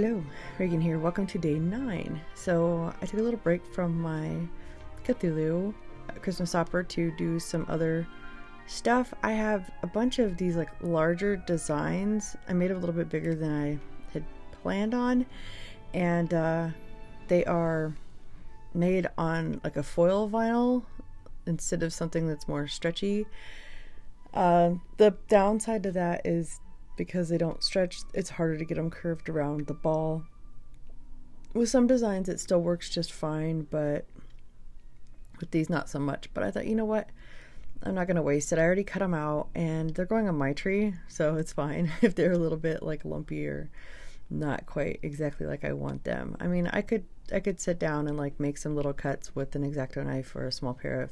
Hello, Ragen here. Welcome to day nine. So I took a little break from my Cthulhu Christmas opera to do some other stuff. I have a bunch of these like larger designs. I made it a little bit bigger than I had planned on, and uh, they are made on like a foil vinyl instead of something that's more stretchy. Uh, the downside to that is because they don't stretch, it's harder to get them curved around the ball. With some designs, it still works just fine, but with these, not so much. But I thought, you know what? I'm not going to waste it. I already cut them out and they're going on my tree, so it's fine if they're a little bit like lumpy or not quite exactly like I want them. I mean, I could I could sit down and like make some little cuts with an X-Acto knife or a small pair of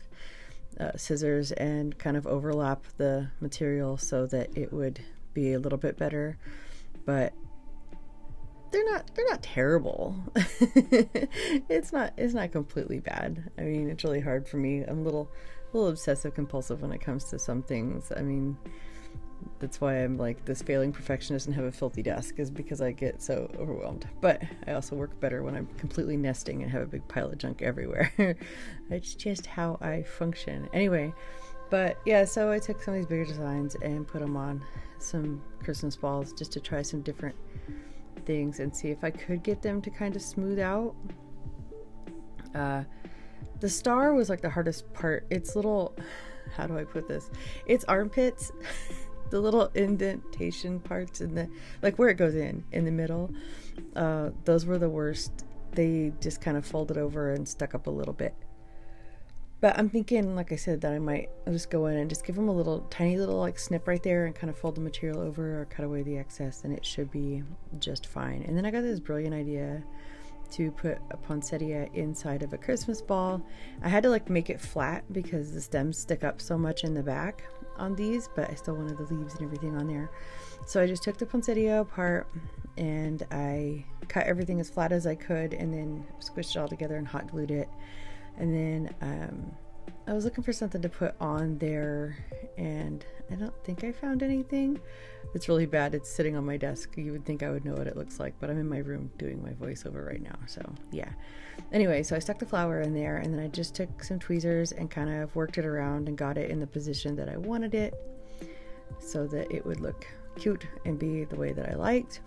uh, scissors and kind of overlap the material so that it would be a little bit better, but they're not they're not terrible. it's not it's not completely bad. I mean, it's really hard for me. I'm a little a little obsessive compulsive when it comes to some things. I mean, that's why I'm like this failing perfectionist and have a filthy desk is because I get so overwhelmed. But I also work better when I'm completely nesting and have a big pile of junk everywhere. it's just how I function. Anyway, but yeah, so I took some of these bigger designs and put them on some Christmas balls just to try some different things and see if I could get them to kind of smooth out. Uh, the star was like the hardest part. It's little, how do I put this? It's armpits. the little indentation parts in the like where it goes in in the middle uh, those were the worst they just kind of folded over and stuck up a little bit but i'm thinking like i said that i might just go in and just give them a little tiny little like snip right there and kind of fold the material over or cut away the excess and it should be just fine and then i got this brilliant idea to put a poinsettia inside of a christmas ball i had to like make it flat because the stems stick up so much in the back on these, but I still wanted the leaves and everything on there. So I just took the poinsettia apart and I cut everything as flat as I could and then squished it all together and hot glued it. And then um, I was looking for something to put on there and I don't think I found anything. It's really bad. It's sitting on my desk. You would think I would know what it looks like, but I'm in my room doing my voiceover right now. So, yeah. Anyway, so I stuck the flower in there and then I just took some tweezers and kind of worked it around and got it in the position that I wanted it so that it would look cute and be the way that I liked.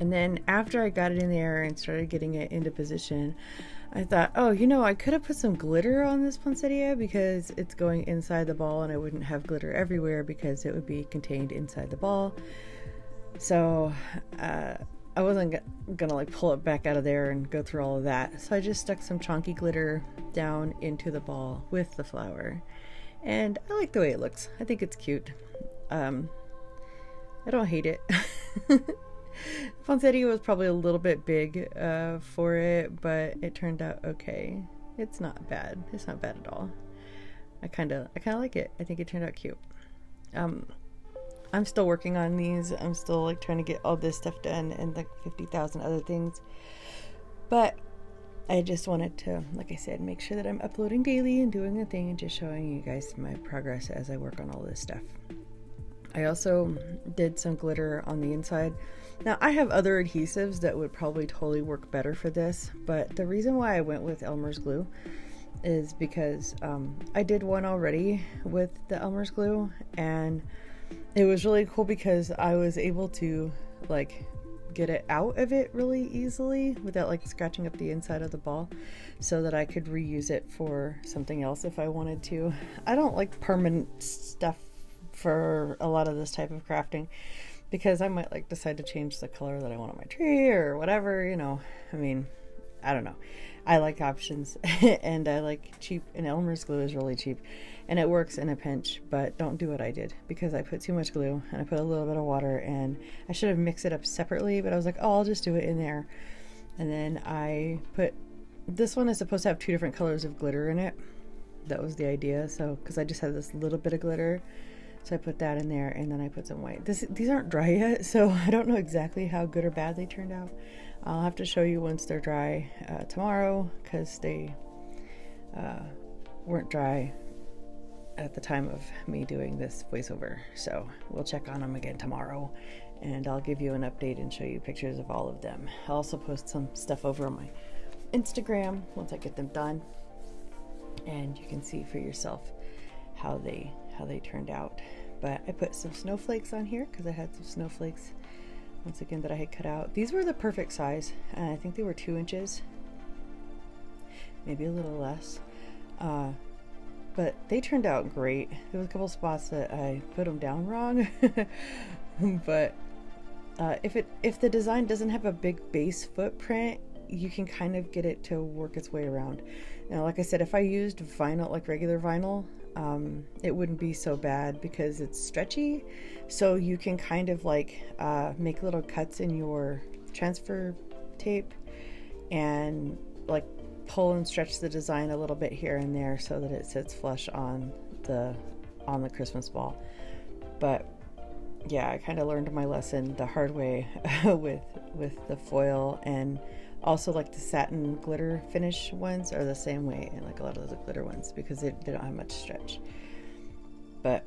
And then after I got it in there and started getting it into position, I thought, oh, you know, I could have put some glitter on this poinsettia because it's going inside the ball and I wouldn't have glitter everywhere because it would be contained inside the ball. So uh, I wasn't gonna like pull it back out of there and go through all of that. So I just stuck some chunky glitter down into the ball with the flower. And I like the way it looks. I think it's cute. Um, I don't hate it. Poinsettia was probably a little bit big uh, for it, but it turned out okay. It's not bad. It's not bad at all. I kind of I kind of like it. I think it turned out cute. Um, I'm still working on these. I'm still like trying to get all this stuff done and like 50,000 other things. But I just wanted to, like I said, make sure that I'm uploading daily and doing the thing and just showing you guys my progress as I work on all this stuff. I also did some glitter on the inside. Now, I have other adhesives that would probably totally work better for this, but the reason why I went with Elmer's glue is because um, I did one already with the Elmer's glue, and it was really cool because I was able to like get it out of it really easily without like scratching up the inside of the ball so that I could reuse it for something else if I wanted to. I don't like permanent stuff for a lot of this type of crafting because I might like decide to change the color that I want on my tree or whatever, you know. I mean, I don't know. I like options and I like cheap and Elmer's glue is really cheap and it works in a pinch, but don't do what I did because I put too much glue and I put a little bit of water and I should have mixed it up separately, but I was like, "Oh, I'll just do it in there." And then I put this one is supposed to have two different colors of glitter in it. That was the idea. So, cuz I just had this little bit of glitter so I put that in there and then I put some white. This, these aren't dry yet, so I don't know exactly how good or bad they turned out. I'll have to show you once they're dry uh, tomorrow because they uh, weren't dry at the time of me doing this voiceover. So we'll check on them again tomorrow and I'll give you an update and show you pictures of all of them. I'll also post some stuff over on my Instagram once I get them done, and you can see for yourself how they how they turned out. But I put some snowflakes on here because I had some snowflakes once again that I had cut out. These were the perfect size, and I think they were two inches, maybe a little less. Uh, but they turned out great. There was a couple spots that I put them down wrong, but uh, if it if the design doesn't have a big base footprint, you can kind of get it to work its way around. Now, like I said, if I used vinyl, like regular vinyl, um, it wouldn't be so bad because it's stretchy. So you can kind of like uh, make little cuts in your transfer tape and like pull and stretch the design a little bit here and there so that it sits flush on the on the Christmas ball. But yeah, I kind of learned my lesson the hard way with with the foil and also like the satin glitter finish ones are the same way and like a lot of the glitter ones because they, they don't have much stretch. But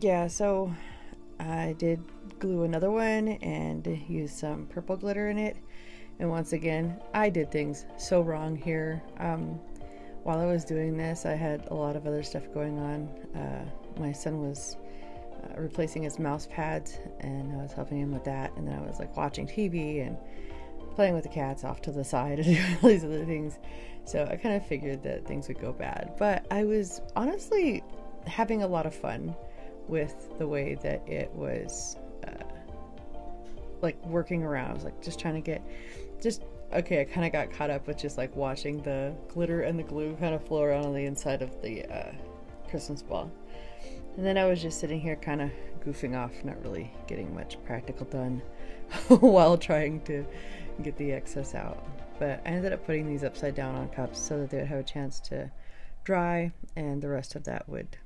yeah, so I did glue another one and use some purple glitter in it. And once again, I did things so wrong here. Um, while I was doing this, I had a lot of other stuff going on. Uh, my son was uh, replacing his mouse pads, and I was helping him with that. And then I was like watching TV and playing with the cats off to the side and all these other things. So I kind of figured that things would go bad. But I was honestly having a lot of fun with the way that it was uh, like working around. I was like just trying to get just okay. I kind of got caught up with just like watching the glitter and the glue kind of flow around on the inside of the uh, Christmas ball. And then I was just sitting here kind of goofing off, not really getting much practical done while trying to get the excess out. But I ended up putting these upside down on cups so that they would have a chance to dry and the rest of that would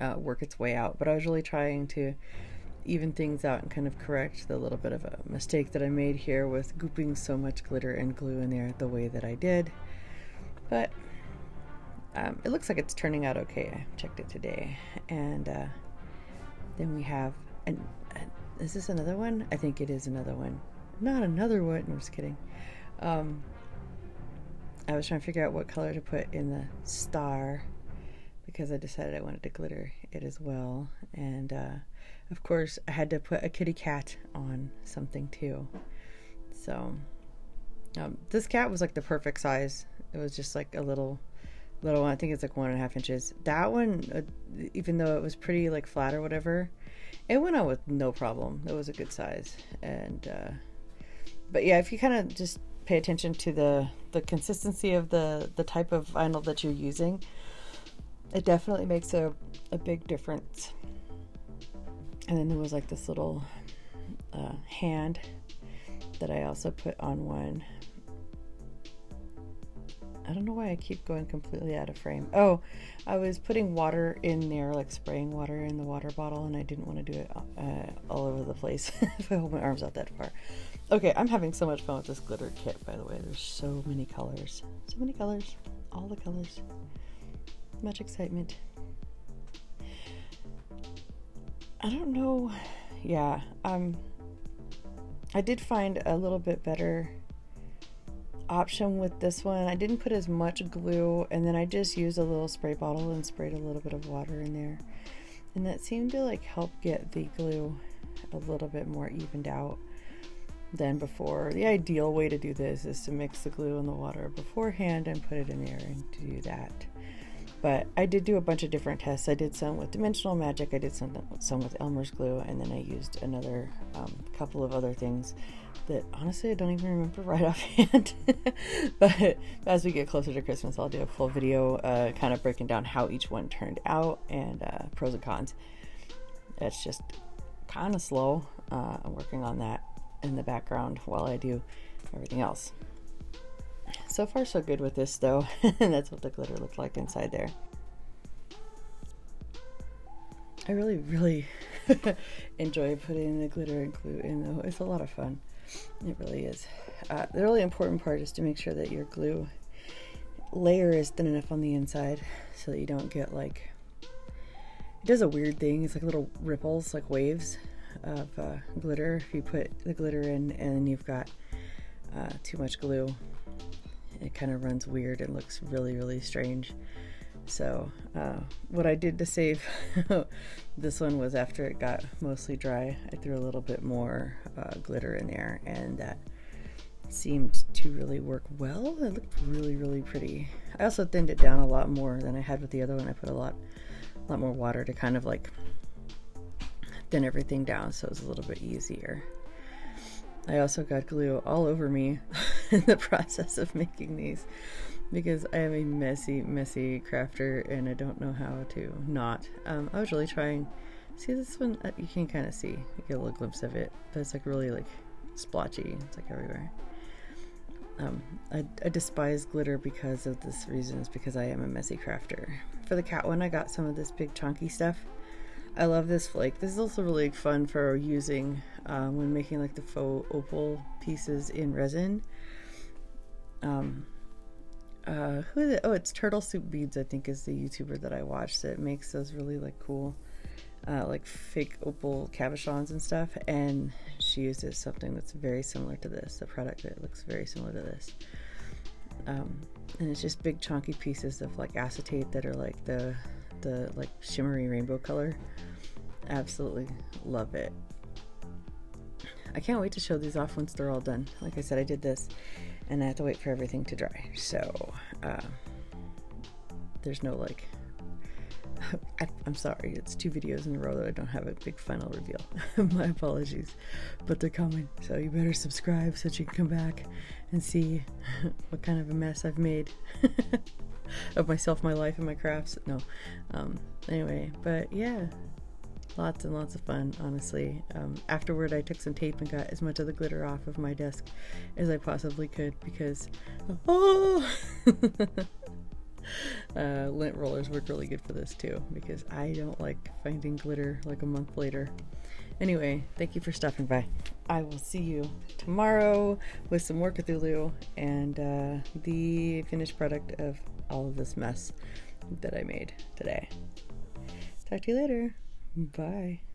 uh, work its way out. But I was really trying to even things out and kind of correct the little bit of a mistake that I made here with gooping so much glitter and glue in there the way that I did. But um, it looks like it's turning out okay. I checked it today. And uh, then we have, and is this another one? I think it is another one. Not another one. I'm just kidding. Um, I was trying to figure out what color to put in the star because I decided I wanted to glitter it as well. And uh, of course, I had to put a kitty cat on something too. So um, this cat was like the perfect size. It was just like a little, little one. I think it's like one and a half inches. That one, uh, even though it was pretty like flat or whatever, it went on with no problem. It was a good size. And uh, but yeah, if you kind of just pay attention to the the consistency of the the type of vinyl that you're using it definitely makes a, a big difference. And then there was like this little uh, hand that I also put on one. I don't know why I keep going completely out of frame. Oh, I was putting water in there, like spraying water in the water bottle, and I didn't want to do it uh, all over the place if I hold my arms out that far. Okay, I'm having so much fun with this glitter kit, by the way. There's so many colors. So many colors. All the colors much excitement. I don't know. Yeah, um, I did find a little bit better option with this one. I didn't put as much glue, and then I just used a little spray bottle and sprayed a little bit of water in there. And that seemed to like help get the glue a little bit more evened out than before. The ideal way to do this is to mix the glue and the water beforehand and put it in there and do that. But I did do a bunch of different tests. I did some with Dimensional Magic, I did some, some with Elmer's Glue, and then I used another um, couple of other things that honestly I don't even remember right offhand. but as we get closer to Christmas, I'll do a full video uh, kind of breaking down how each one turned out and uh, pros and cons. It's just kind of slow. Uh, I'm working on that in the background while I do everything else. So far so good with this though. and that's what the glitter looked like inside there. I really, really enjoy putting the glitter and glue in though. It's a lot of fun. It really is. Uh, the really important part is to make sure that your glue layer is thin enough on the inside so that you don't get like it does a weird thing. It's like little ripples, like waves of uh, glitter. If you put the glitter in and you've got uh, too much glue, it kind of runs weird and looks really, really strange. So, uh, what I did to save this one was after it got mostly dry, I threw a little bit more uh, glitter in there, and that seemed to really work well. It looked really, really pretty. I also thinned it down a lot more than I had with the other one. I put a lot, a lot more water to kind of like thin everything down so it was a little bit easier. I also got glue all over me in the process of making these because I am a messy, messy crafter and I don't know how to not. Um, I was really trying. See this one? Uh, you can kind of see. You get a little glimpse of it, but it's like really like splotchy. It's like everywhere. Um, I, I despise glitter because of this reason. Because I am a messy crafter. For the cat one, I got some of this big chunky stuff. I love this flake. This is also really fun for using um, when making like the faux opal pieces in resin. Um, uh, who is it? Oh, it's Turtle Soup Beads. I think is the YouTuber that I watched that makes those really like cool, uh, like fake opal cabochons and stuff. And she uses something that's very similar to this. A product that looks very similar to this. Um, and it's just big chunky pieces of like acetate that are like the the like shimmery rainbow color. Absolutely love it. I can't wait to show these off once they're all done. Like I said, I did this and I have to wait for everything to dry. So uh, there's no like. I, am sorry, it's two videos in a row that I don't have a big final reveal. My apologies, but they're coming. So you better subscribe so that you can come back and see what kind of a mess I've made of myself, my life, and my crafts. No, um, anyway, but yeah, lots and lots of fun, honestly. Um, afterward, I took some tape and got as much of the glitter off of my desk as I possibly could because, oh, uh, lint rollers work really good for this too because I don't like finding glitter like a month later. Anyway, thank you for stopping by. I will see you tomorrow with some more Cthulhu and uh, the finished product of all of this mess that I made today. Talk to you later. Bye.